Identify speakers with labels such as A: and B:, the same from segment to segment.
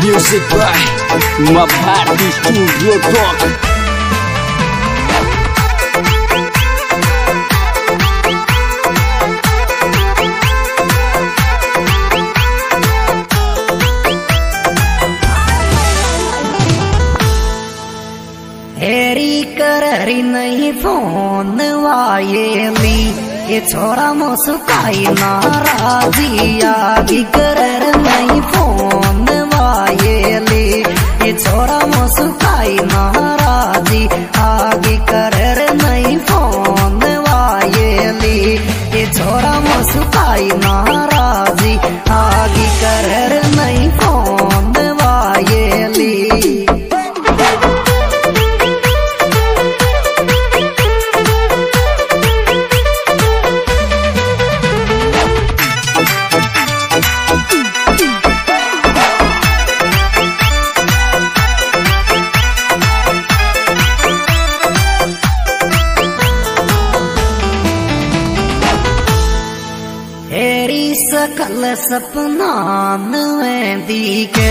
A: Music by Mapati Studio Talk.
B: कररी नहीं phone वायेली ये छोरा मुस्काई नाराजी आगी कर नहीं फ़ोन वायेली ये छोरा मुस्काई सकल सपना में दी के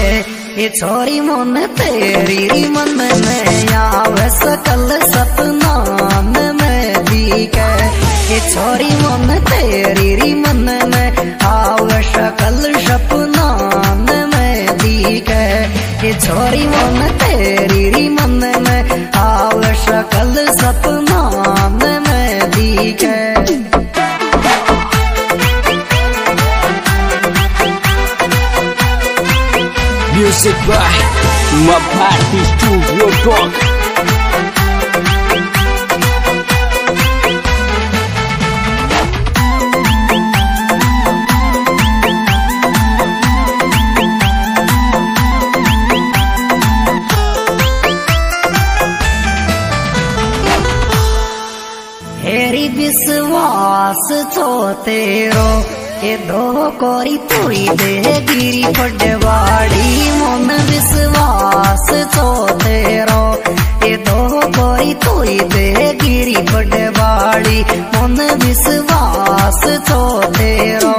B: ये छोरी मन तेरी मन में आव सकल सपना में दी के ये छोरी मन तेरी मन में आव सकल सपना में दी के ये छोरी मन
A: Mapati Studio Talk.
B: हेरी विश्वास तो तेरो ये दो कोरी तुई दे, गिरी पडवाड़ी मन विश्वास तो तेरो ये दो कोरी तुई दे, गिरी पडवाड़ी मन विश्वास तो तेरो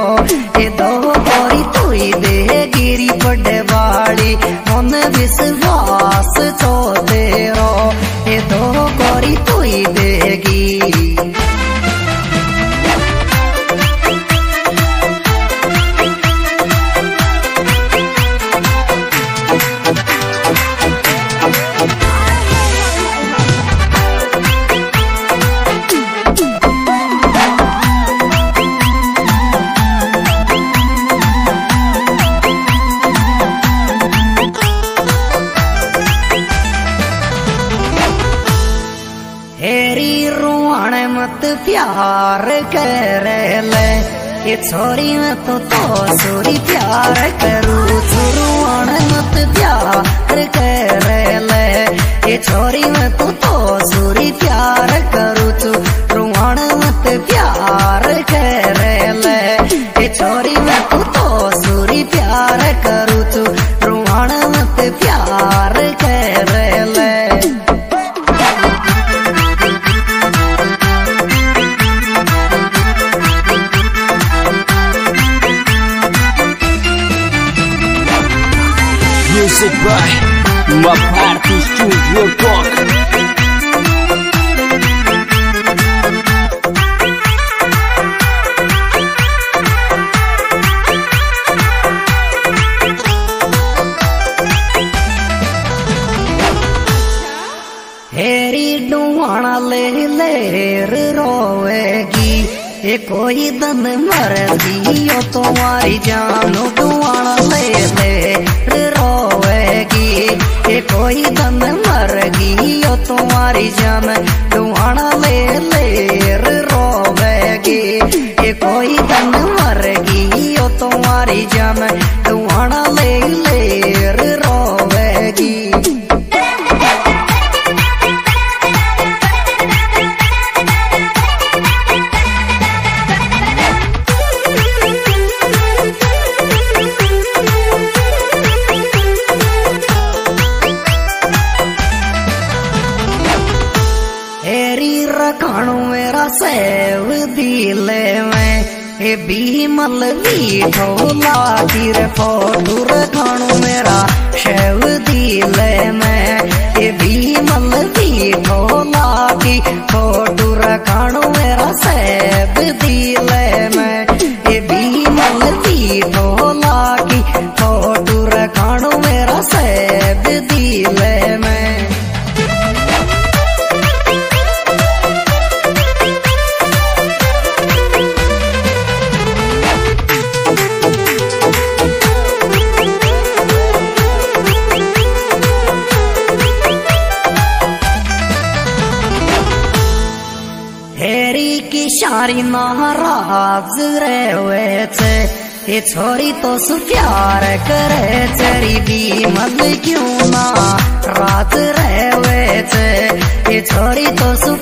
B: ये दो कोरी तुई दे, गिरी पडवाड़ी मन विश्वास तो तेरो ये दो कोरी तुई देगी प्यार कर ले। ये छोरी में तो तो सोरी प्यार करूँ। रुआण मत प्यार कर ले। ये छोरी में तो तो सोरी प्यार करूँ। तू रुआण मत प्यार कर ले। ये छोरी में तो तो सोरी प्यार करूँ
A: By Mapati Studio Talk.
B: ले कोई दन मर यो तुम्हारी जानो डुआना ले लेर ये कोई दन मरगी यो तुम्हारी जम डुआना ले लेर रोवेगी। ये कोई दन मरगी यो तुम्हारी जम डुआना ले हेरी रखणु मेरा सैव दिले में हे बीमल भी ढोला लाटीर फोटूर खाणू मेरा शैव दिले की शारी नाराज़ रहे छे ये छोरी तो सु प्यार करे तेरी भी मत क्यों ना रात रहे छे ये छोरी तो सु